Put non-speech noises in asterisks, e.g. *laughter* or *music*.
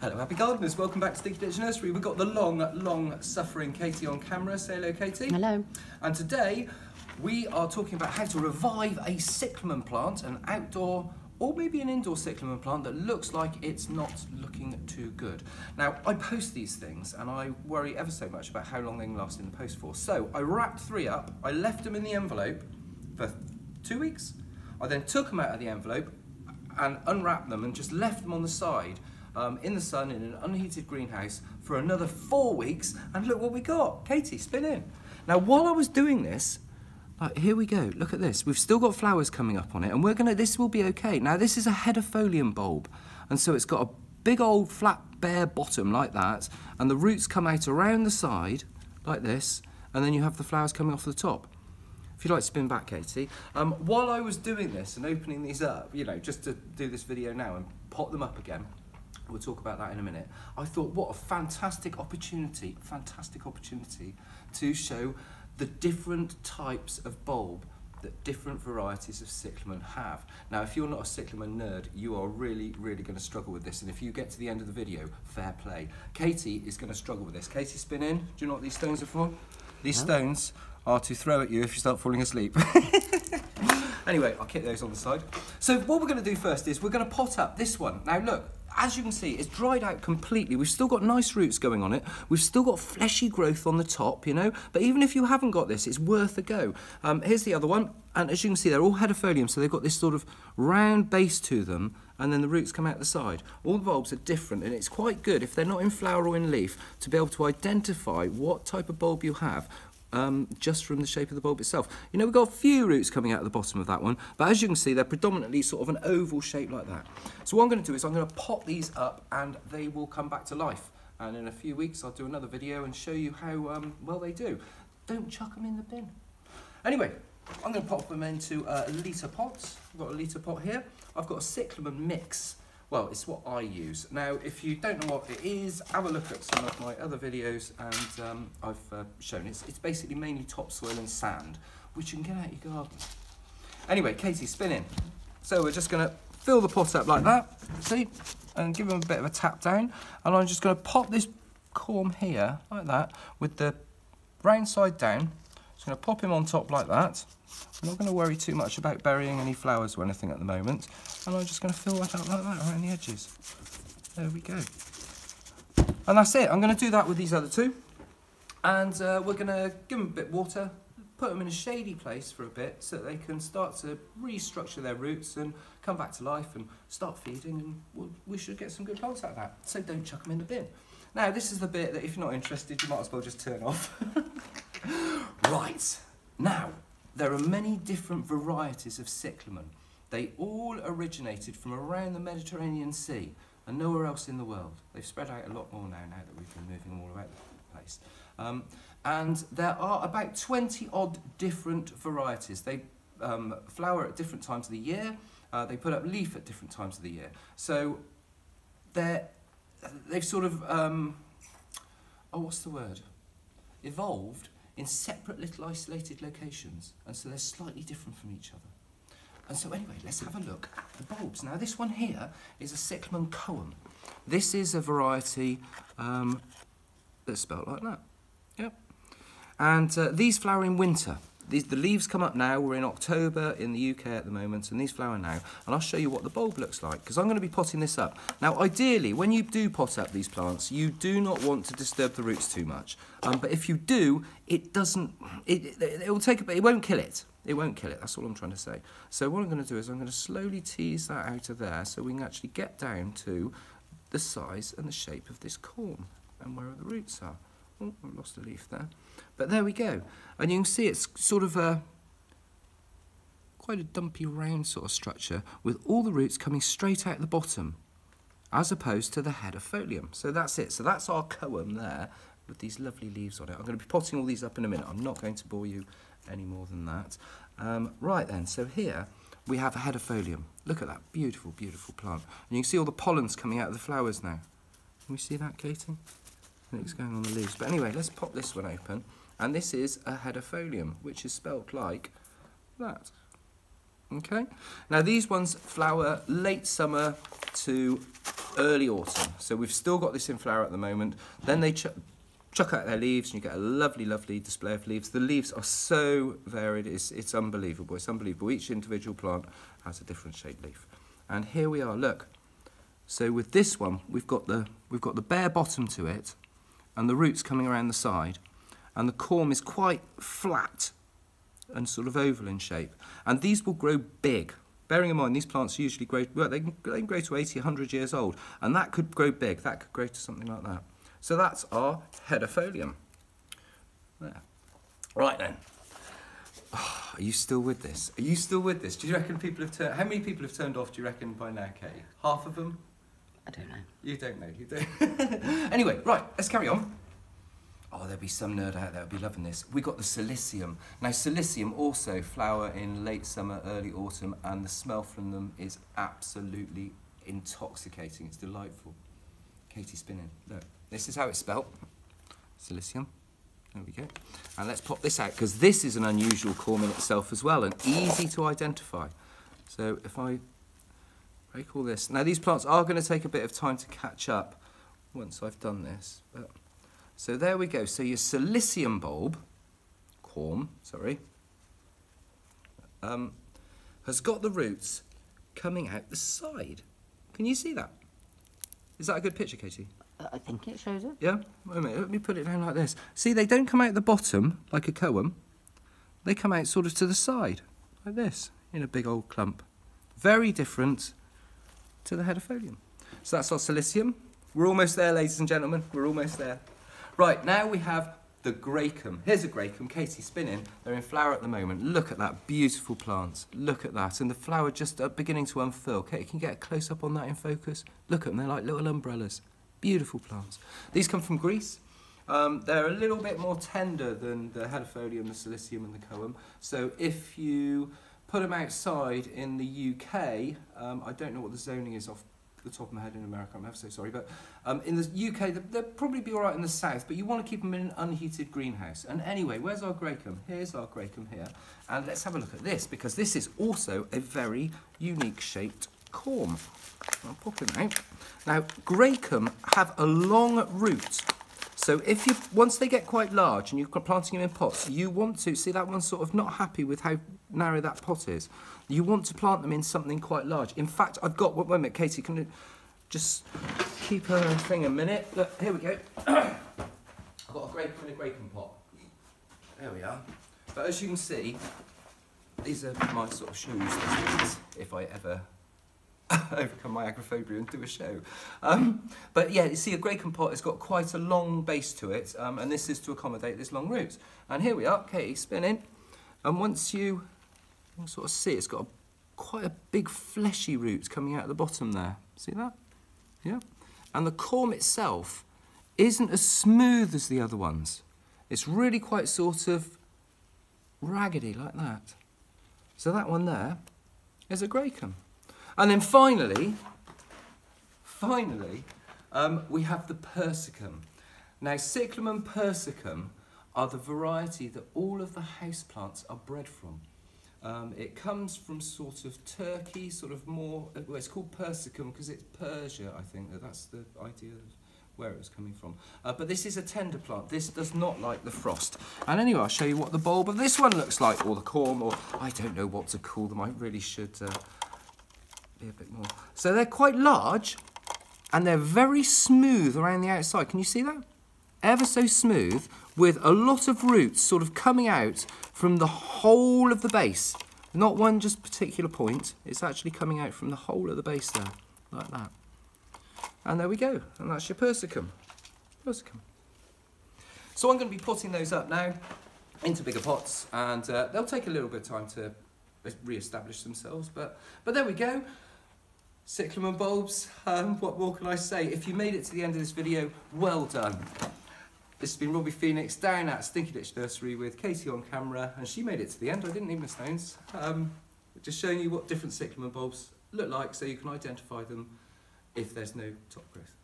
Hello, happy gardeners. Welcome back to Stinky Ditch Nursery. We've got the long, long suffering Katie on camera. Say hello, Katie. Hello. And today we are talking about how to revive a cyclamen plant, an outdoor or maybe an indoor cyclamen plant that looks like it's not looking too good. Now, I post these things and I worry ever so much about how long they can last in the post for. So I wrapped three up, I left them in the envelope for two weeks. I then took them out of the envelope and unwrapped them and just left them on the side um, in the sun in an unheated greenhouse for another four weeks. And look what we got. Katie, spin in. Now, while I was doing this, uh, here we go. Look at this. We've still got flowers coming up on it, and we're gonna. This will be okay. Now, this is a hederifolium bulb, and so it's got a big old flat bare bottom like that, and the roots come out around the side like this, and then you have the flowers coming off the top. If you'd like to spin back, Katie. Um, while I was doing this and opening these up, you know, just to do this video now and pop them up again, we'll talk about that in a minute. I thought, what a fantastic opportunity, fantastic opportunity to show the different types of bulb that different varieties of cyclamen have. Now, if you're not a cyclamen nerd, you are really, really going to struggle with this. And if you get to the end of the video, fair play. Katie is going to struggle with this. Katie, spin in. Do you know what these stones are for? These stones are to throw at you if you start falling asleep. *laughs* anyway, I'll keep those on the side. So what we're going to do first is we're going to pot up this one. Now look, as you can see, it's dried out completely. We've still got nice roots going on it. We've still got fleshy growth on the top, you know. But even if you haven't got this, it's worth a go. Um, here's the other one. And as you can see, they're all hederifolium, so they've got this sort of round base to them, and then the roots come out the side. All the bulbs are different, and it's quite good, if they're not in flower or in leaf, to be able to identify what type of bulb you have um, just from the shape of the bulb itself. You know, we've got a few roots coming out of the bottom of that one, but as you can see, they're predominantly sort of an oval shape like that. So what I'm going to do is I'm going to pop these up and they will come back to life. And in a few weeks, I'll do another video and show you how um, well they do. Don't chuck them in the bin. Anyway, I'm going to pop them into a litre pot. I've got a litre pot here. I've got a cyclamen mix well, it's what I use. Now, if you don't know what it is, have a look at some of my other videos and um, I've uh, shown it. It's, it's basically mainly topsoil and sand, which you can get out your garden. Anyway, Katie, spinning. So we're just going to fill the pot up like that, see, and give them a bit of a tap down. And I'm just going to pop this corm here, like that, with the round side down. Going to pop him on top like that. I'm not going to worry too much about burying any flowers or anything at the moment. And I'm just going to fill that out like that around the edges. There we go. And that's it. I'm going to do that with these other two. And uh, we're going to give them a bit of water, put them in a shady place for a bit so that they can start to restructure their roots and come back to life and start feeding and we'll, we should get some good plants out of that. So don't chuck them in the bin. Now this is the bit that if you're not interested you might as well just turn off. *laughs* *gasps* right, now there are many different varieties of cyclamen. They all originated from around the Mediterranean Sea and nowhere else in the world. They've spread out a lot more now, now that we've been moving all about the place. Um, and there are about 20 odd different varieties. They um, flower at different times of the year. Uh, they put up leaf at different times of the year. So they've sort of, um, oh, what's the word? Evolved in separate little isolated locations, and so they're slightly different from each other. And so anyway, let's have a look at the bulbs. Now this one here is a cyclamen coum. This is a variety um, that's spelled like that. Yep. And uh, these flower in winter. These, the leaves come up now, we're in October in the UK at the moment, and these flower now. And I'll show you what the bulb looks like, because I'm going to be potting this up. Now, ideally, when you do pot up these plants, you do not want to disturb the roots too much. Um, but if you do, it doesn't, it, it, it will take a bit, it won't kill it. It won't kill it, that's all I'm trying to say. So what I'm going to do is I'm going to slowly tease that out of there so we can actually get down to the size and the shape of this corm and where the roots are. Oh, I've lost a leaf there. But there we go. And you can see it's sort of a quite a dumpy round sort of structure with all the roots coming straight out the bottom as opposed to the hederifolium. So that's it. So that's our coum there with these lovely leaves on it. I'm going to be potting all these up in a minute. I'm not going to bore you any more than that. Um, right then, so here we have a hederifolium. Look at that beautiful, beautiful plant. And you can see all the pollens coming out of the flowers now. Can we see that, Katie? And it's going on the leaves. But anyway, let's pop this one open. And this is a hederifolium, which is spelt like that. Okay? Now these ones flower late summer to early autumn. So we've still got this in flower at the moment. Then they ch chuck out their leaves and you get a lovely, lovely display of leaves. The leaves are so varied, it's, it's unbelievable. It's unbelievable. Each individual plant has a different shaped leaf. And here we are, look. So with this one, we've got the, we've got the bare bottom to it and the roots coming around the side. And the corm is quite flat and sort of oval in shape. And these will grow big. Bearing in mind, these plants usually grow, well, they can, grow to 80, 100 years old. And that could grow big. That could grow to something like that. So that's our hederifolium. There. Right then. Oh, are you still with this? Are you still with this? Do you reckon people have turned... How many people have turned off, do you reckon, by now, Katie? Half of them? I don't know. You don't know, you don't. *laughs* anyway, right, let's carry on. Oh, there'll be some nerd out there that'll be loving this. We got the cilicium. Now, cilicium also flower in late summer, early autumn, and the smell from them is absolutely intoxicating. It's delightful. Katie spinning. Look, this is how it's spelt. Cilicium. There we go. And let's pop this out, because this is an unusual corm in itself as well, and easy to identify. So if I break all this. Now, these plants are going to take a bit of time to catch up once I've done this, but so there we go. So your cilicium bulb, corm, sorry, um, has got the roots coming out the side. Can you see that? Is that a good picture, Katie? Uh, I think it shows it. Yeah? Wait a minute, let me put it down like this. See, they don't come out the bottom like a coum. They come out sort of to the side, like this, in a big old clump. Very different to the hederifolium. So that's our cilicium. We're almost there, ladies and gentlemen. We're almost there. Right, now we have the Graecum. Here's a Graecum, Katie spinning. They're in flower at the moment. Look at that, beautiful plants. Look at that, and the flower just beginning to unfurl. Katie, can you get a close-up on that in focus? Look at them, they're like little umbrellas. Beautiful plants. These come from Greece. Um, they're a little bit more tender than the hederifolium, the cilicium and the coum. So if you put them outside in the UK, um, I don't know what the zoning is off the top of my head in America, I'm ever so sorry, but um, in the UK, they'll probably be all right in the south, but you want to keep them in an unheated greenhouse. And anyway, where's our Graecum? Here's our Graecum here. And let's have a look at this, because this is also a very unique shaped corm. I'll pop him out. Now, Graecum have a long root. So if you once they get quite large and you're planting them in pots, you want to see that one's sort of not happy with how narrow that pot is. You want to plant them in something quite large. In fact, I've got, wait a minute, Katie, can you just keep her thing a minute? Look, here we go. *coughs* I've got a grape in a graping pot. There we are. But as you can see, these are my sort of shoes, if I ever *laughs* overcome my agoraphobia and do a show. Um, but yeah, you see a Graecum pot has got quite a long base to it, um, and this is to accommodate this long roots. And here we are, Katie spinning. And once you sort of see it's got a, quite a big fleshy root coming out of the bottom there. See that? Yeah. And the corm itself isn't as smooth as the other ones. It's really quite sort of raggedy like that. So that one there is a Graecum. And then finally, finally, um, we have the persicum. Now, Cyclamen persicum are the variety that all of the houseplants are bred from. Um, it comes from sort of Turkey, sort of more, well, it's called persicum because it's Persia, I think, that that's the idea of where it was coming from. Uh, but this is a tender plant. This does not like the frost. And anyway, I'll show you what the bulb of this one looks like, or the corm, or I don't know what to call them. I really should uh, be a bit more. So they're quite large, and they're very smooth around the outside. Can you see that? Ever so smooth, with a lot of roots sort of coming out from the whole of the base. Not one just particular point, it's actually coming out from the whole of the base there, like that. And there we go, and that's your persicum. Persicum. So I'm going to be putting those up now into bigger pots, and uh, they'll take a little bit of time to re-establish themselves, but, but there we go. Cyclamen bulbs, um, what more can I say? If you made it to the end of this video, well done. This has been Robbie Phoenix down at Stinky Ditch Nursery with Katie on camera, and she made it to the end. I didn't need my stones. Um, just showing you what different cyclamen bulbs look like so you can identify them if there's no top growth.